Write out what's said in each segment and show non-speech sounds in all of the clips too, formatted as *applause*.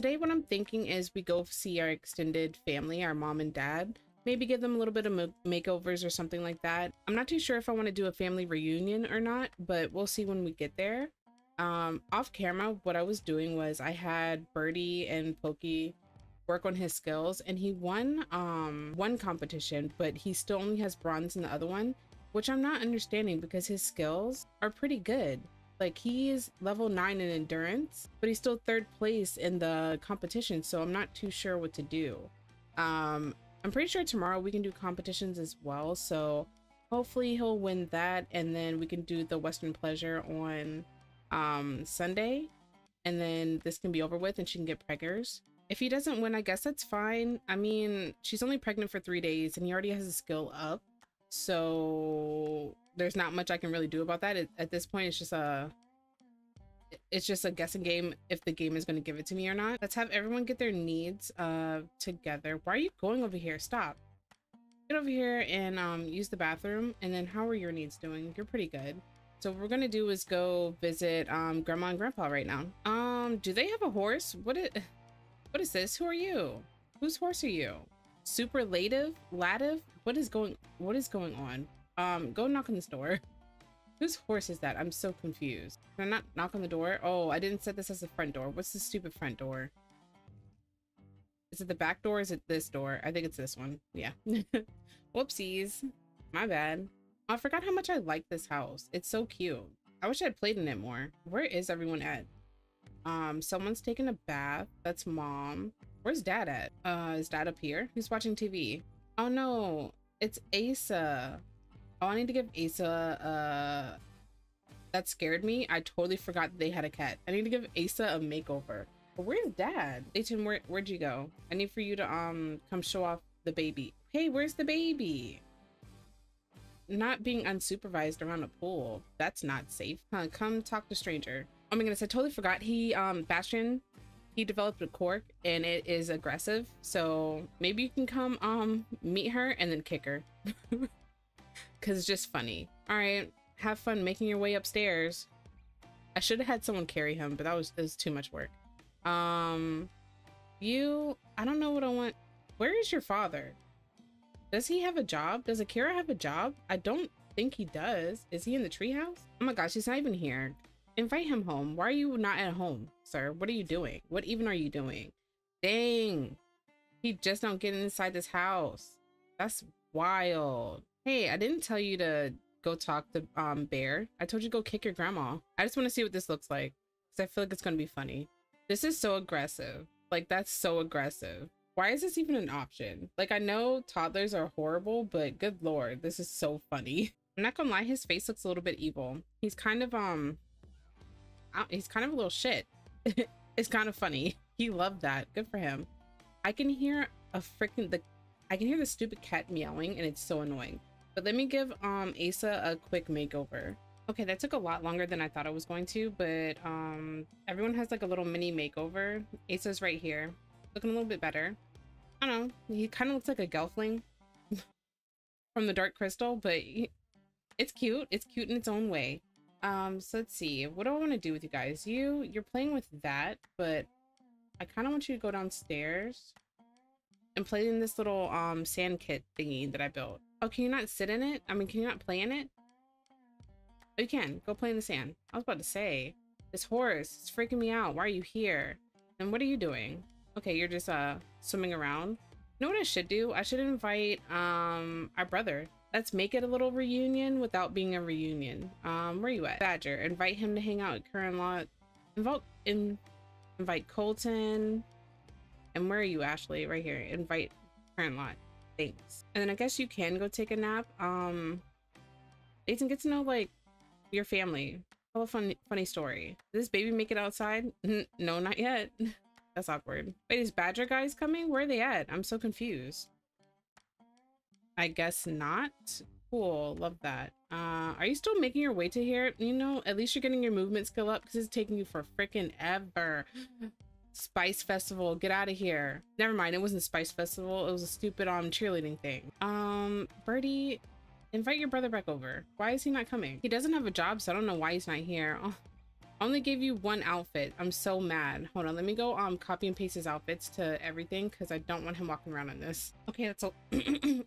Today, what I'm thinking is we go see our extended family, our mom and dad. Maybe give them a little bit of makeovers or something like that. I'm not too sure if I want to do a family reunion or not, but we'll see when we get there. Um, off camera, what I was doing was I had Birdie and Pokey work on his skills and he won um one competition, but he still only has bronze in the other one, which I'm not understanding because his skills are pretty good. Like he is level nine in endurance, but he's still third place in the competition. So I'm not too sure what to do. Um, I'm pretty sure tomorrow we can do competitions as well. So hopefully he'll win that. And then we can do the Western Pleasure on um, Sunday. And then this can be over with and she can get preggers. If he doesn't win, I guess that's fine. I mean, she's only pregnant for three days and he already has a skill up. So there's not much I can really do about that. It, at this point, it's just a it's just a guessing game if the game is going to give it to me or not. Let's have everyone get their needs uh together. Why are you going over here? Stop. Get over here and um use the bathroom. And then how are your needs doing? You're pretty good. So what we're gonna do is go visit um grandma and grandpa right now. Um, do they have a horse? What is *sighs* what is this? Who are you? Whose horse are you? Superlative? Lative? What is going what is going on? Um, go knock on this door. *laughs* Whose horse is that? I'm so confused. Can I not knock on the door? Oh, I didn't set this as the front door. What's the stupid front door? Is it the back door? is it this door? I think it's this one. Yeah. *laughs* Whoopsies. My bad. I forgot how much I like this house. It's so cute. I wish I had played in it more. Where is everyone at? Um, someone's taking a bath. That's mom. Where's dad at? Uh, is dad up here? He's watching TV? Oh no, it's Asa. Oh, I need to give Asa uh that scared me. I totally forgot they had a cat. I need to give Asa a makeover. But where's dad? Layton, where where'd you go? I need for you to um come show off the baby. Hey, where's the baby? Not being unsupervised around a pool. That's not safe. Huh, come talk to stranger. Oh my goodness, I totally forgot. He um Bastion he developed a quirk and it is aggressive. So maybe you can come um meet her and then kick her. *laughs* because it's just funny. All right, have fun making your way upstairs. I should have had someone carry him, but that was, was too much work. Um, you, I don't know what I want. Where is your father? Does he have a job? Does Akira have a job? I don't think he does. Is he in the treehouse? Oh my gosh, he's not even here. Invite him home. Why are you not at home, sir? What are you doing? What even are you doing? Dang. He just don't get inside this house. That's wild. Hey, I didn't tell you to go talk to um Bear. I told you to go kick your grandma. I just want to see what this looks like because I feel like it's going to be funny. This is so aggressive. Like that's so aggressive. Why is this even an option? Like I know toddlers are horrible, but good lord, this is so funny. *laughs* I'm not gonna lie, his face looks a little bit evil. He's kind of um he's kind of a little shit. *laughs* it's kind of funny. He loved that. Good for him. I can hear a freaking the I can hear the stupid cat meowing and it's so annoying. But let me give um Asa a quick makeover. Okay, that took a lot longer than I thought it was going to, but um everyone has like a little mini makeover. Asa's right here, looking a little bit better. I don't know, he kind of looks like a Gelfling *laughs* from the Dark Crystal, but he, it's cute. It's cute in its own way. Um, so let's see. What do I want to do with you guys? You, you're playing with that, but I kind of want you to go downstairs and play in this little um sand kit thingy that I built. Oh, can you not sit in it? I mean, can you not play in it? Oh, you can. Go play in the sand. I was about to say. This horse is freaking me out. Why are you here? And what are you doing? Okay, you're just uh swimming around. You know what I should do? I should invite um our brother. Let's make it a little reunion without being a reunion. Um, where are you at? Badger. Invite him to hang out at current lot. Invite in invite Colton. And where are you, Ashley? Right here. Invite current lot Thanks. And then I guess you can go take a nap. Um, Nathan, get to know like your family. Tell a fun, funny story. Did this baby make it outside? No, not yet. *laughs* That's awkward. Wait, is Badger guys coming? Where are they at? I'm so confused. I guess not. Cool, love that. Uh, are you still making your way to here? You know, at least you're getting your movement skill up because it's taking you for freaking ever. Spice Festival, get out of here. Never mind, it wasn't Spice Festival. It was a stupid um cheerleading thing. Um, Birdie, invite your brother back over. Why is he not coming? He doesn't have a job, so I don't know why he's not here. Oh, *laughs* Only gave you one outfit. I'm so mad. Hold on, let me go um copy and paste his outfits to everything because I don't want him walking around in this. Okay, that's all. *clears throat*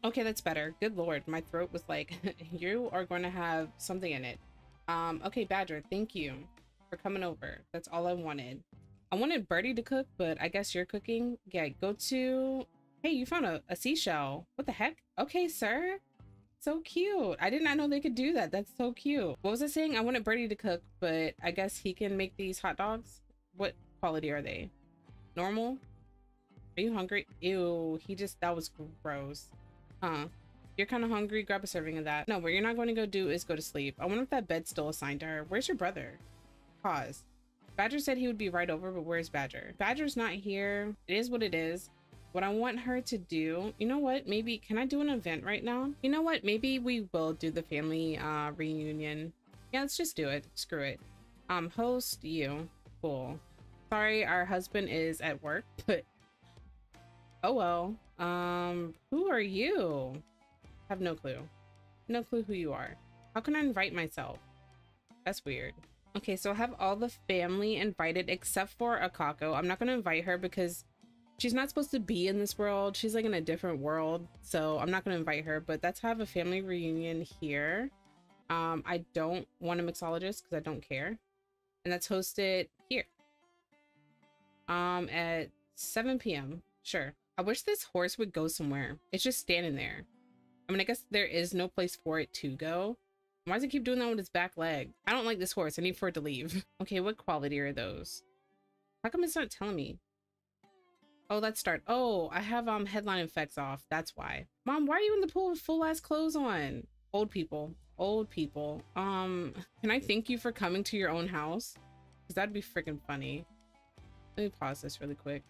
okay, that's better. Good lord, my throat was like, *laughs* you are going to have something in it. Um, okay, Badger, thank you for coming over. That's all I wanted. I wanted Birdie to cook, but I guess you're cooking. Yeah, go to... Hey, you found a, a seashell. What the heck? Okay, sir. So cute. I did not know they could do that. That's so cute. What was I saying? I wanted Birdie to cook, but I guess he can make these hot dogs. What quality are they? Normal? Are you hungry? Ew, he just, that was gross. Huh. You're kind of hungry, grab a serving of that. No, what you're not going to go do is go to sleep. I wonder if that bed's still assigned to her. Where's your brother? Pause. Badger said he would be right over, but where's Badger? Badger's not here. It is what it is what I want her to do, you know what? Maybe, can I do an event right now? You know what? Maybe we will do the family uh, reunion. Yeah, let's just do it. Screw it. Um, host you. Cool. Sorry, our husband is at work, *laughs* but oh well. Um, who are you? Have no clue. No clue who you are. How can I invite myself? That's weird. Okay, so I have all the family invited except for Akako. I'm not going to invite her because she's not supposed to be in this world. She's like in a different world. So I'm not going to invite her, but that's have a family reunion here. Um, I don't want a mixologist because I don't care. And that's hosted here. Um, at 7 p.m. Sure. I wish this horse would go somewhere. It's just standing there. I mean, I guess there is no place for it to go. Why does it keep doing that with its back leg? I don't like this horse. I need for it to leave. *laughs* okay, what quality are those? How come it's not telling me? Oh, let's start. Oh, I have um headline effects off. That's why. Mom, why are you in the pool with full ass clothes on? Old people. Old people. Um, can I thank you for coming to your own house? Because that'd be freaking funny. Let me pause this really quick.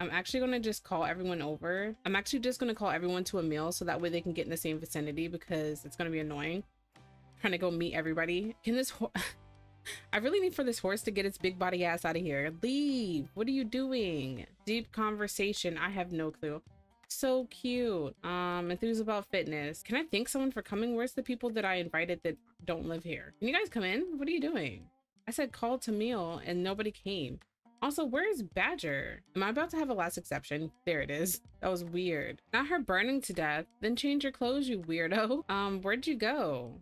I'm actually going to just call everyone over. I'm actually just going to call everyone to a meal so that way they can get in the same vicinity because it's going to be annoying trying to go meet everybody. Can this *laughs* I really need for this horse to get its big body ass out of here. Leave. What are you doing? Deep conversation. I have no clue. So cute. Um, enthused about fitness. Can I thank someone for coming? Where's the people that I invited that don't live here? Can you guys come in? What are you doing? I said call to meal and nobody came. Also, where's Badger? Am I about to have a last exception? There it is. That was weird. Not her burning to death. Then change your clothes, you weirdo. *laughs* Um, where'd you go?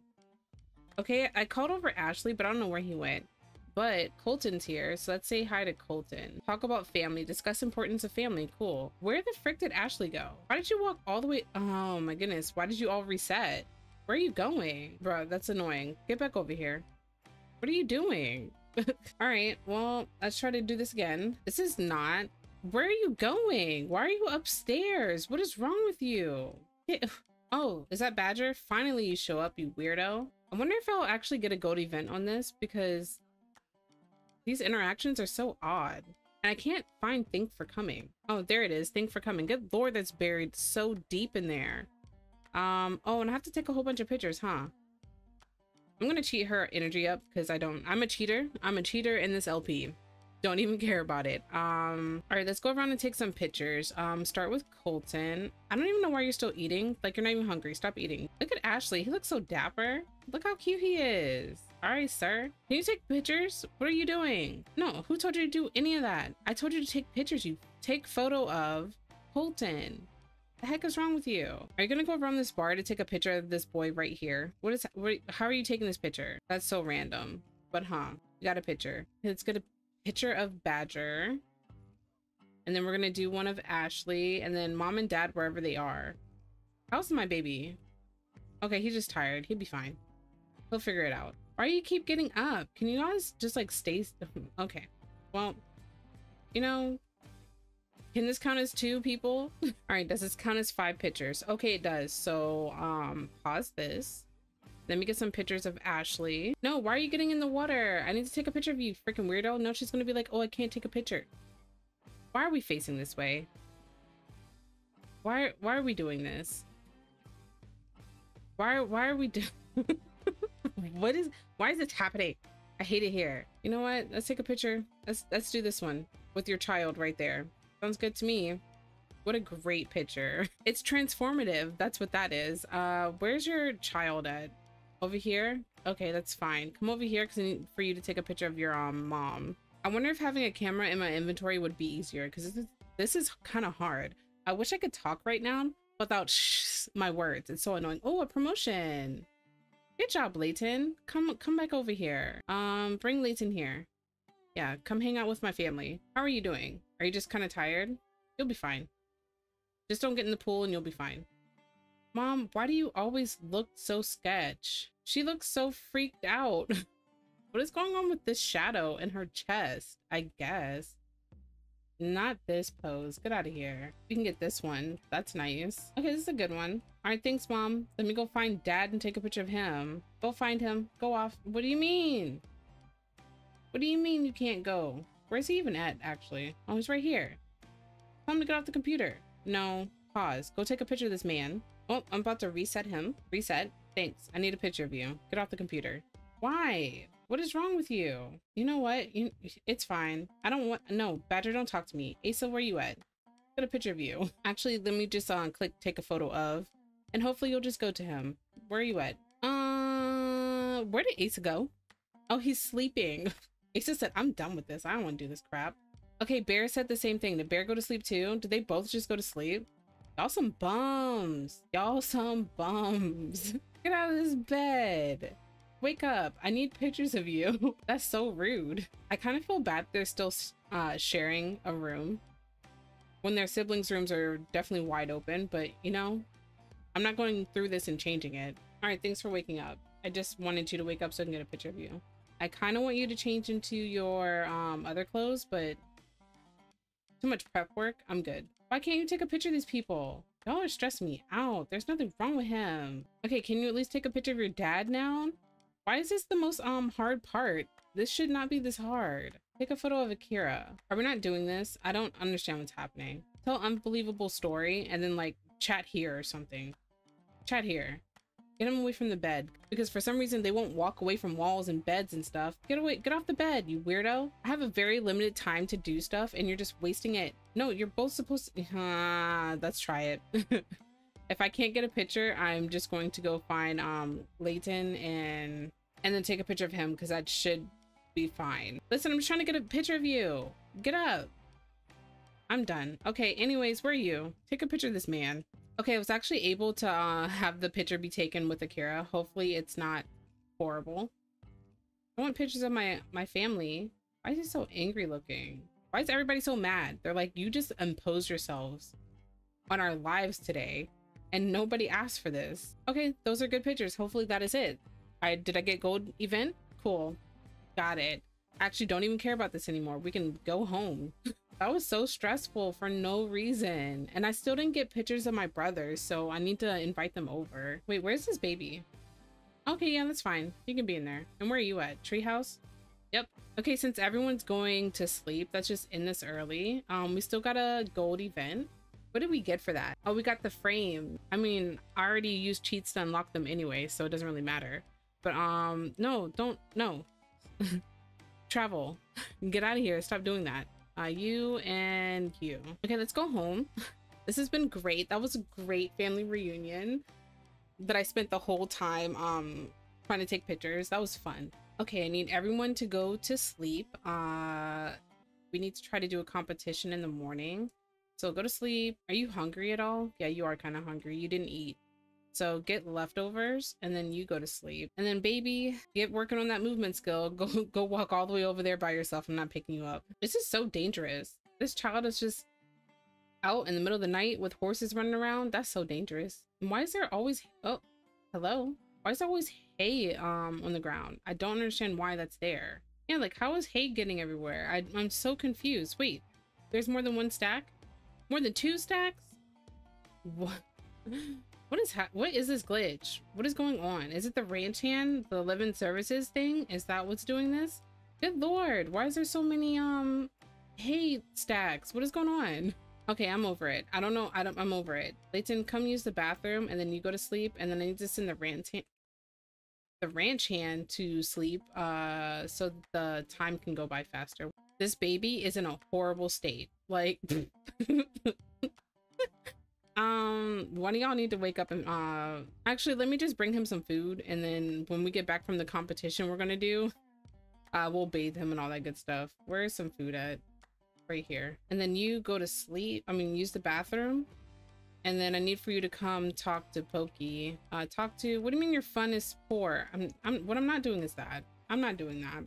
Okay, I called over Ashley, but I don't know where he went. But Colton's here, so let's say hi to Colton. Talk about family, discuss importance of family. Cool. Where the frick did Ashley go? Why did you walk all the way? Oh my goodness, why did you all reset? Where are you going? Bro, that's annoying. Get back over here. What are you doing? *laughs* all right, well, let's try to do this again. This is not. Where are you going? Why are you upstairs? What is wrong with you? *sighs* Oh, is that Badger? Finally you show up, you weirdo. I wonder if I'll actually get a gold event on this because these interactions are so odd. And I can't find Think for Coming. Oh, there it is. Think for Coming. Good lord, that's buried so deep in there. Um, oh, and I have to take a whole bunch of pictures, huh? I'm gonna cheat her energy up because I don't, I'm a cheater. I'm a cheater in this LP. Don't even care about it. Um, all right, let's go around and take some pictures. Um, start with Colton. I don't even know why you're still eating. Like you're not even hungry. Stop eating. Look at Ashley. He looks so dapper. Look how cute he is. All right, sir. Can you take pictures? What are you doing? No, who told you to do any of that? I told you to take pictures. You take photo of Colton. The heck is wrong with you? Are you gonna go around this bar to take a picture of this boy right here? What is, what, how are you taking this picture? That's so random. But huh, you got a picture. It's gonna picture of Badger. And then we're gonna do one of Ashley and then mom and dad wherever they are. How's my baby? Okay, he's just tired. He'll be fine. He'll figure it out. Why do you keep getting up? Can you guys just like stay? *laughs* Okay. Well, you know, can this count as two people? *laughs* All right, does this count as five pictures? Okay, it does. So um, pause this. Let me get some pictures of Ashley. No, why are you getting in the water? I need to take a picture of you, freaking weirdo. No, she's gonna be like, oh, I can't take a picture. Why are we facing this way? Why, why are we doing this? Why, why are we doing... *laughs* what is, why is this happening? I hate it here. You know what? Let's take a picture. Let's, let's do this one with your child right there. Sounds good to me. What a great picture. *laughs* It's transformative. That's what that is. Uh, where's your child at? Over here? Okay, that's fine. Come over here because I need for you to take a picture of your um mom. I wonder if having a camera in my inventory would be easier because this is, this is kind of hard. I wish I could talk right now without my words. It's so annoying. Oh, a promotion. Good job, Layton. Come come back over here. Um, bring Layton here. Yeah, come hang out with my family. How are you doing? Are you just kind of tired? You'll be fine. Just don't get in the pool and you'll be fine. Mom, why do you always look so sketch? She looks so freaked out. *laughs* what is going on with this shadow in her chest? I guess. Not this pose. Get out of here. We can get this one. That's nice. Okay, this is a good one. All right, thanks, Mom. Let me go find Dad and take a picture of him. Go find him. Go off. What do you mean? What do you mean you can't go? Where's he even at, actually? Oh, he's right here. Tell him to get off the computer. No. Pause. Go take a picture of this man. Oh, I'm about to reset him. Reset. Thanks. I need a picture of you. Get off the computer. Why? What is wrong with you? You know what? You, it's fine. I don't want... No, Badger, don't talk to me. Asa, where you at? Get a picture of you. *laughs* Actually, let me just uh, click take a photo of. And hopefully you'll just go to him. Where are you at? Uh, where did Asa go? Oh, he's sleeping. *laughs* Asa said, I'm done with this. I don't want to do this crap. Okay, Bear said the same thing. Did Bear go to sleep too? Did they both just go to sleep? Y'all some bums. Y'all some bums. *laughs* Get out of this bed. Wake up. I need pictures of you. *laughs* That's so rude. I kind of feel bad they're still uh, sharing a room when their siblings' rooms are definitely wide open, but you know, I'm not going through this and changing it. All right, thanks for waking up. I just wanted you to wake up so I can get a picture of you. I kind of want you to change into your um, other clothes, but too much prep work. I'm good. Why can't you take a picture of these people? Y'all are stressing me out. There's nothing wrong with him. Okay, can you at least take a picture of your dad now? Why is this the most um hard part? This should not be this hard. Take a photo of Akira. Are we not doing this? I don't understand what's happening. Tell unbelievable story and then like chat here or something. Chat here. Get him away from the bed. Because for some reason they won't walk away from walls and beds and stuff. Get away, get off the bed, you weirdo. I have a very limited time to do stuff and you're just wasting it. No, you're both supposed to, uh, *laughs* let's try it. *laughs* if I can't get a picture, I'm just going to go find um Layton and and then take a picture of him because that should be fine. Listen, I'm just trying to get a picture of you. Get up. I'm done. Okay, anyways, where are you? Take a picture of this man. Okay, I was actually able to uh, have the picture be taken with Akira. Hopefully it's not horrible. I want pictures of my, my family. Why is he so angry looking? Why is everybody so mad? They're like, you just imposed yourselves on our lives today and nobody asked for this. Okay, those are good pictures. Hopefully that is it. I Did I get gold event? Cool. Got it. Actually, don't even care about this anymore. We can go home. *laughs* That was so stressful for no reason. And I still didn't get pictures of my brothers, so I need to invite them over. Wait, where's this baby? Okay, yeah, that's fine. You can be in there. And where are you at? Treehouse? Yep. Okay, since everyone's going to sleep, that's just in this early. Um, we still got a gold event. What did we get for that? Oh, we got the frame. I mean, I already used cheats to unlock them anyway, so it doesn't really matter. But um, no, don't, no. *laughs* Travel. *laughs* Get out of here. Stop doing that. Uh, you and you. Okay, let's go home. *laughs* this has been great. That was a great family reunion that I spent the whole time um trying to take pictures. That was fun. Okay, I need everyone to go to sleep. Uh we need to try to do a competition in the morning. So go to sleep. Are you hungry at all? Yeah, you are kind of hungry. You didn't eat. So get leftovers and then you go to sleep. And then baby, get working on that movement skill. *laughs* Go go walk all the way over there by yourself. I'm not picking you up. This is so dangerous. This child is just out in the middle of the night with horses running around. That's so dangerous. And why is there always oh hello? Why is there always hay um on the ground? I don't understand why that's there. Yeah, like how is hay getting everywhere? I, I'm so confused. Wait, there's more than one stack? More than two stacks? What? *laughs* What is what is this glitch? What is going on? Is it the ranch hand, the living services thing? Is that what's doing this? Good lord, why is there so many um hay stacks? What is going on? *laughs* Okay, I'm over it. I don't know. I don't I'm over it. Layton, come use the bathroom and then you go to sleep and then I need to send the ranch hand the ranch hand to sleep uh so the time can go by faster. This baby is in a horrible state. Like *laughs* *laughs* Um, one of y'all need to wake up and uh actually let me just bring him some food and then when we get back from the competition we're gonna do, uh we'll bathe him and all that good stuff. Where's some food at? Right here. And then you go to sleep. I mean use the bathroom. And then I need for you to come talk to Pokey. Uh talk to what do you mean your fun is poor? I'm I'm what I'm not doing is that. I'm not doing that.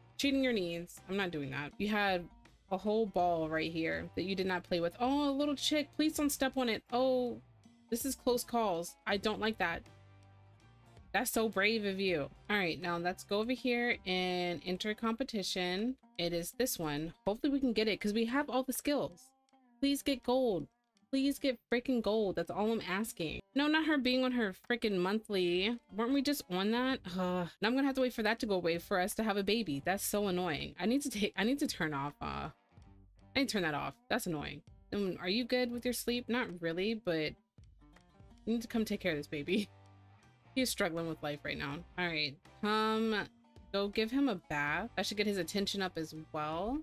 *laughs* Cheating your needs. I'm not doing that. You had a whole ball right here that you did not play with. Oh, a little chick, please don't step on it. Oh, this is close calls. I don't like that. That's so brave of you. All right, now let's go over here and enter competition. It is this one. Hopefully we can get it because we have all the skills. Please get gold. Please get freaking gold. That's all I'm asking. No, not her being on her freaking monthly. Weren't we just on that? Ugh. *sighs* Now I'm gonna have to wait for that to go away for us to have a baby. That's so annoying. I need to take, I need to turn off, uh, I need to turn that off. That's annoying. Um, are you good with your sleep? Not really, but you need to come take care of this baby. *laughs* He's struggling with life right now. All right, come go give him a bath. That should get his attention up as well.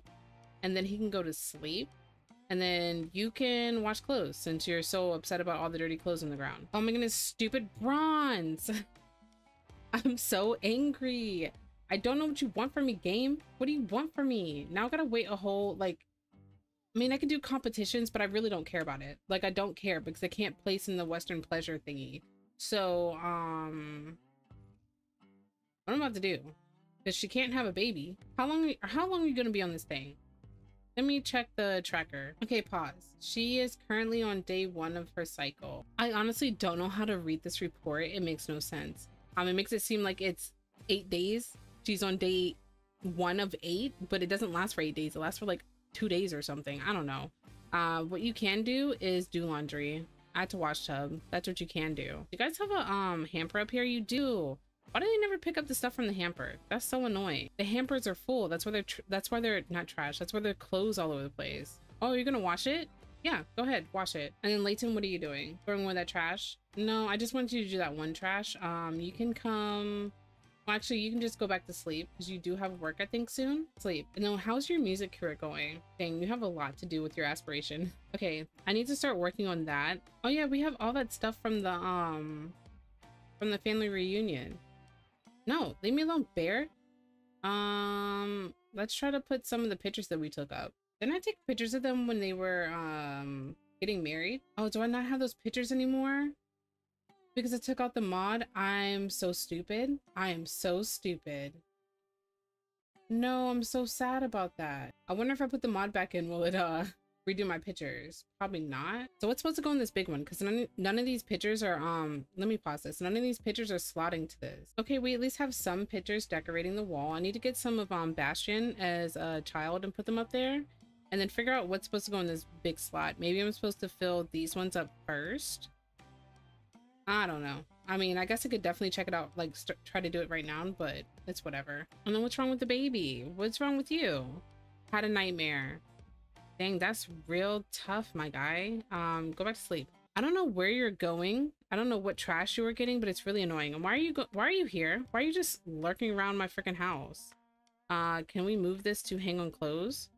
And then he can go to sleep. And then you can wash clothes since you're so upset about all the dirty clothes on the ground. Oh my goodness, stupid bronze. *laughs* I'm so angry. I don't know what you want from me, game. What do you want from me? Now I gotta wait a whole, like, I mean, I can do competitions, but I really don't care about it. Like, I don't care because I can't place in the Western pleasure thingy. So, um, what am I about to do? Because she can't have a baby. How long, how long are you gonna be on this thing? Let me check the tracker. Okay, pause. She is currently on day one of her cycle. I honestly don't know how to read this report. It makes no sense. Um, it makes it seem like it's eight days. She's on day one of eight, but it doesn't last for eight days. It lasts for like two days or something. I don't know. Uh, what you can do is do laundry. Add to wash tub. That's what you can do. You guys have a um hamper up here? You do. Why do they never pick up the stuff from the hamper? That's so annoying. The hampers are full. That's why they're that's why they're not trash. That's why they're clothes all over the place. Oh, you're gonna wash it? Yeah, go ahead, wash it. And then Layton, what are you doing? Throwing away that trash? No, I just want you to do that one trash. Um, you can come. Well, actually, you can just go back to sleep because you do have work, I think, soon. Sleep. And then how's your music career going? Dang, you have a lot to do with your aspiration. *laughs* Okay, I need to start working on that. Oh yeah, we have all that stuff from the um from the family reunion. No, leave me alone, bear. Um, let's try to put some of the pictures that we took up. Didn't I take pictures of them when they were um getting married? Oh, do I not have those pictures anymore? Because I took out the mod? I'm so stupid. I am so stupid. No, I'm so sad about that. I wonder if I put the mod back in, will it uh redo my pictures? Probably not. So what's supposed to go in this big one? Because none, none of these pictures are, um, let me pause this. None of these pictures are slotting to this. Okay, we at least have some pictures decorating the wall. I need to get some of um Bastion as a child and put them up there. And then figure out what's supposed to go in this big slot. Maybe I'm supposed to fill these ones up first. I don't know. I mean, I guess I could definitely check it out, like try to do it right now, but it's whatever. And then what's wrong with the baby? What's wrong with you? Had a nightmare. Dang, that's real tough, my guy. Um, go back to sleep. I don't know where you're going. I don't know what trash you were getting, but it's really annoying. And why are you go why are you here? Why are you just lurking around my freaking house? Uh, can we move this to hang on clothes?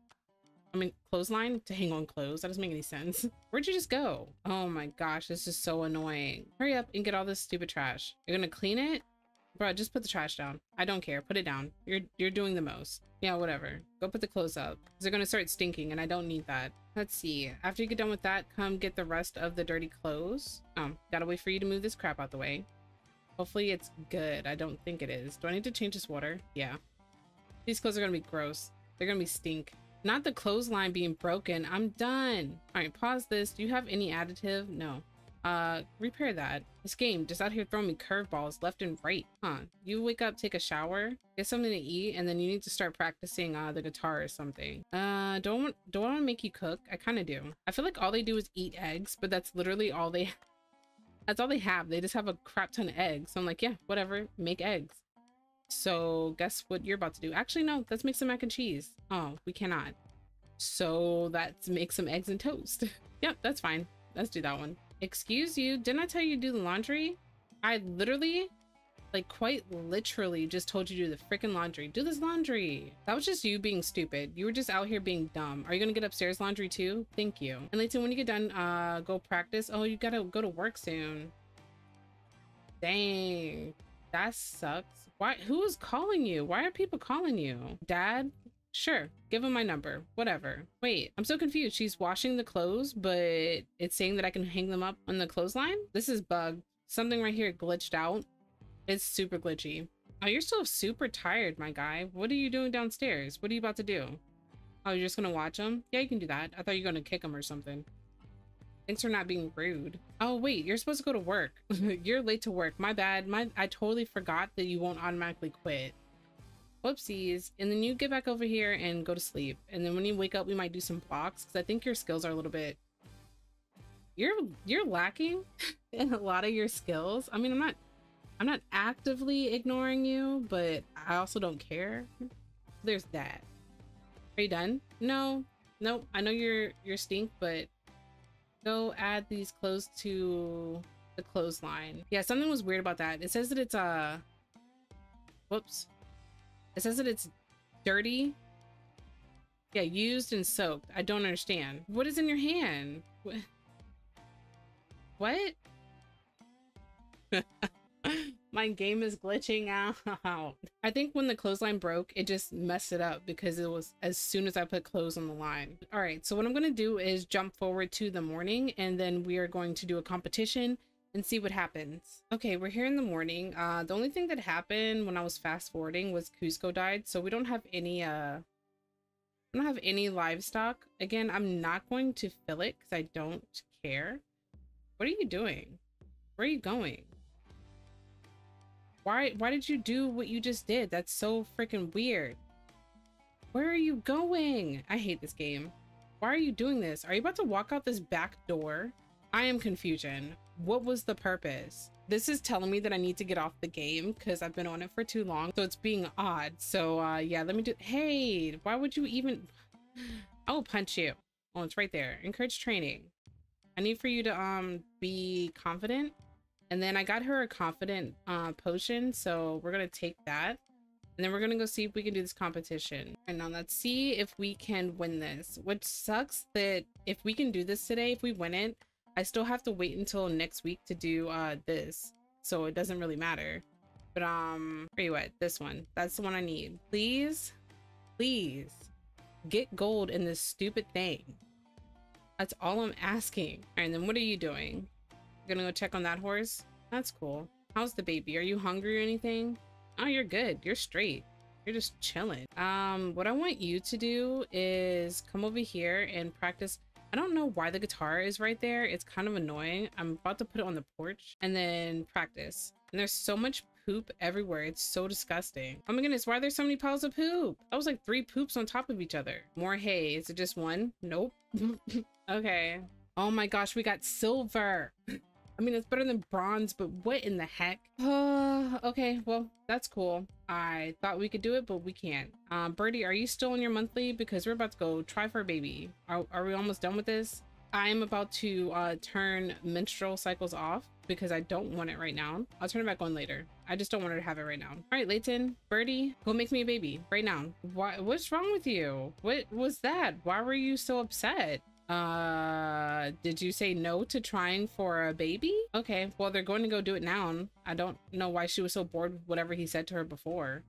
I mean, clothesline to hang on clothes. That doesn't make any sense. *laughs* Where'd you just go? Oh my gosh, this is so annoying. Hurry up and get all this stupid trash. You're gonna clean it? Bro, just put the trash down. I don't care. Put it down. You're you're doing the most. Yeah, whatever. Go put the clothes up. They're gonna start stinking and I don't need that. Let's see. After you get done with that, come get the rest of the dirty clothes. Oh, gotta wait for you to move this crap out the way. Hopefully it's good. I don't think it is. Do I need to change this water? Yeah. These clothes are gonna be gross. They're gonna be stink. Not the clothesline being broken. I'm done. All right, pause this. Do you have any additive? No. Uh, repair that. This game just out here throwing me curveballs left and right. Huh. You wake up, take a shower, get something to eat, and then you need to start practicing uh, the guitar or something. Uh, don't, don't want to make you cook? I kind of do. I feel like all they do is eat eggs, but that's literally all they... *laughs* That's all they have. They just have a crap ton of eggs. So I'm like, yeah, whatever, make eggs. So guess what you're about to do? Actually, no, let's make some mac and cheese. Oh, we cannot. So let's make some eggs and toast. *laughs* yep, that's fine. Let's do that one. Excuse you, didn't I tell you to do the laundry? I literally like quite literally just told you to do the freaking laundry. Do this laundry. That was just you being stupid. You were just out here being dumb. Are you gonna get upstairs laundry too? Thank you. And Layton, when you get done, uh, go practice. Oh, you gotta go to work soon. Dang, that sucks. Why? Who is calling you? Why are people calling you? Dad? Sure, give him my number. Whatever. Wait, I'm so confused. She's washing the clothes, but it's saying that I can hang them up on the clothesline? This is bugged. Something right here glitched out. It's super glitchy. Oh, you're still super tired, my guy. What are you doing downstairs? What are you about to do? Oh, you're just gonna watch him? Yeah, you can do that. I thought you were gonna kick him or something. Thanks for not being rude. Oh, wait, you're supposed to go to work. *laughs* you're late to work. My bad. My I totally forgot that you won't automatically quit. Whoopsies. And then you get back over here and go to sleep. And then when you wake up, we might do some blocks because I think your skills are a little bit... You're you're lacking *laughs* in a lot of your skills. I mean, I'm not I'm not actively ignoring you, but I also don't care. There's that. Are you done? No. Nope. I know you're you're stink, but go add these clothes to the clothesline. Yeah, something was weird about that. It says that it's uh whoops. It says that it's dirty. Yeah, used and soaked. I don't understand. What is in your hand? What? *laughs* My game is glitching out. *laughs* I think when the clothesline broke, it just messed it up because it was as soon as I put clothes on the line. All right, so what I'm gonna do is jump forward to the morning and then we are going to do a competition and see what happens. Okay, we're here in the morning. Uh, the only thing that happened when I was fast forwarding was Kuzco died, so we don't have any uh, I don't have any livestock. Again, I'm not going to fill it because I don't care. What are you doing? Where are you going? Why why did you do what you just did? That's so freaking weird. Where are you going? I hate this game. Why are you doing this? Are you about to walk out this back door? I am confusion. What was the purpose? This is telling me that I need to get off the game because I've been on it for too long. So it's being odd. So uh, yeah, let me do. Hey, why would you even? *gasps* I will punch you. Oh, it's right there. Encourage training. I need for you to um be confident and then I got her a confident uh, potion, so we're gonna take that. And then we're gonna go see if we can do this competition. And now let's see if we can win this. Which sucks that if we can do this today, if we win it, I still have to wait until next week to do uh, this. So it doesn't really matter. But um, where you at? This one. That's the one I need. Please, please get gold in this stupid thing. That's all I'm asking. All right, and then what are you doing? You're gonna go check on that horse? That's cool. How's the baby? Are you hungry or anything? Oh, you're good. You're straight. You're just chilling. Um, what I want you to do is come over here and practice. I don't know why the guitar is right there. It's kind of annoying. I'm about to put it on the porch and then practice. And there's so much poop everywhere. It's so disgusting. Oh my goodness, why are there so many piles of poop? That was like three poops on top of each other. More hay. Is it just one? Nope. *laughs* okay. Oh my gosh, we got silver. *clears throat* I mean, it's better than bronze, but what in the heck? Uh, *sighs* okay, well, that's cool. I thought we could do it, but we can't. Um, Birdie, are you still on your monthly? Because we're about to go try for a baby. Are, are we almost done with this? I'm about to uh, turn menstrual cycles off because I don't want it right now. I'll turn it back on later. I just don't want her to have it right now. All right, Layton, Birdie, go make me a baby right now. Why, what's wrong with you? What was that? Why were you so upset? Uh, did you say no to trying for a baby? Okay, well, they're going to go do it now. I don't know why she was so bored with whatever he said to her before.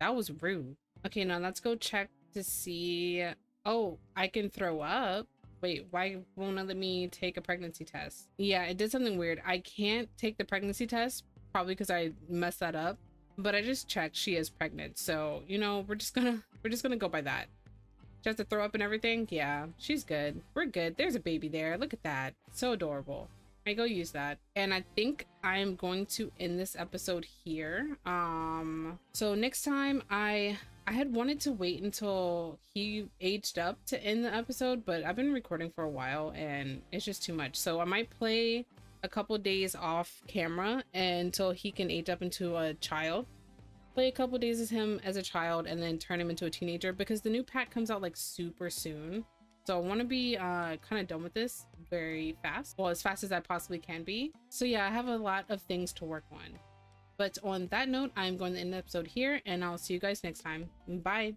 That was rude. Okay, now let's go check to see. Oh, I can throw up. Wait, why won't it let me take a pregnancy test? Yeah, it did something weird. I can't take the pregnancy test, probably because I messed that up. But I just checked, she is pregnant. So, you know, we're just gonna, we're just gonna go by that. She has to throw up and everything? Yeah, she's good. We're good. There's a baby there. Look at that. So adorable. I go use that. And I think I'm going to end this episode here. Um, so next time I I had wanted to wait until he aged up to end the episode, but I've been recording for a while and it's just too much. So I might play a couple days off camera until he can age up into a child play a couple days as him as a child and then turn him into a teenager because the new pack comes out like super soon. So I want to be uh, kind of done with this very fast. Well, as fast as I possibly can be. So yeah, I have a lot of things to work on. But on that note, I'm going to end the episode here and I'll see you guys next time. Bye.